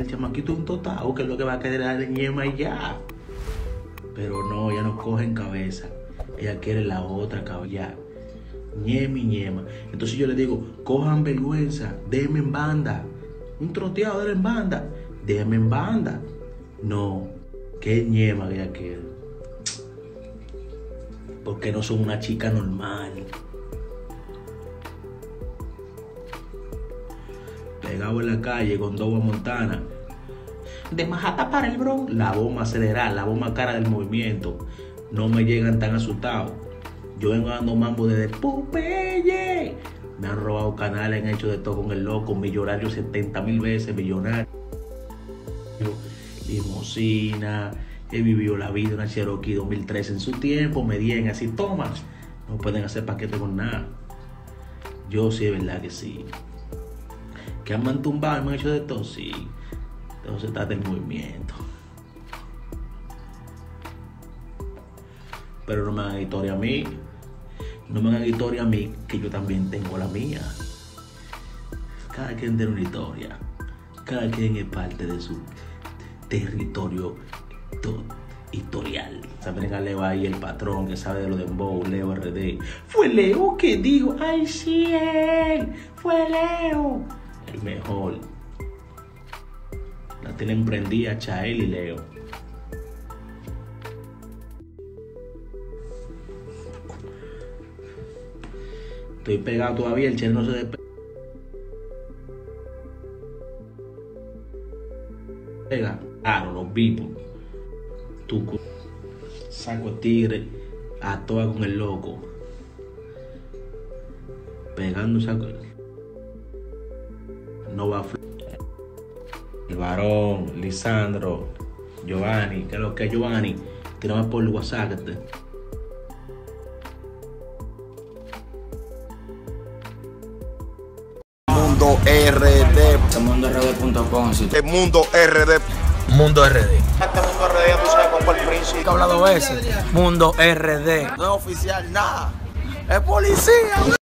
el chamaquito un que es lo que va a darle ñema y ya. Pero no, ella no coge en cabeza. Ella quiere la otra cabeza. Ñema y ñema. Entonces yo le digo, cojan vergüenza, déjenme en banda. Un troteado, denme en banda. Déjenme en banda. No, que ñema que ella quiere. Porque no son una chica normal. Pegado en la calle con Doba Montana. De Majata para el Bronx, la bomba acelerada, la bomba cara del movimiento. No me llegan tan asustados. Yo vengo dando mambo desde Popeye. Me han robado canales, han hecho de todo con el loco, millonario 70 mil veces, millonario. Limosina, he vivido la vida una Cherokee 2013 en su tiempo, me dieron así, toma. No pueden hacer paquete con nada. Yo sí, es verdad que sí. Que han mantumbado y me han hecho de todo, sí. Entonces está del movimiento. Pero no me hagan historia a mí. No me hagan historia a mí, que yo también tengo la mía. Cada quien tiene una historia. Cada quien es parte de su territorio to- historial. Saben a Leo ahí, el patrón que sabe de lo de Bow, Leo RD. Fue Leo que dijo, ay sí, él. Fue Leo. Mejor. La tienen prendida Chael y Leo. Estoy pegado todavía, el Chel no se despega. Claro, los vivos. Con- saco tigre a toda con el loco. Pegando saco. No va a fl- El varón, Lisandro, Giovanni, que es lo que es Giovanni, tírame por el WhatsApp. que te- Mundo RD. mundord.com si El Mundo RD. Mundo RD. Este Mundo RD, ya tú sabes cómo el príncipe. He hablado veces. Mundo RD. No es oficial, nada. Es policía.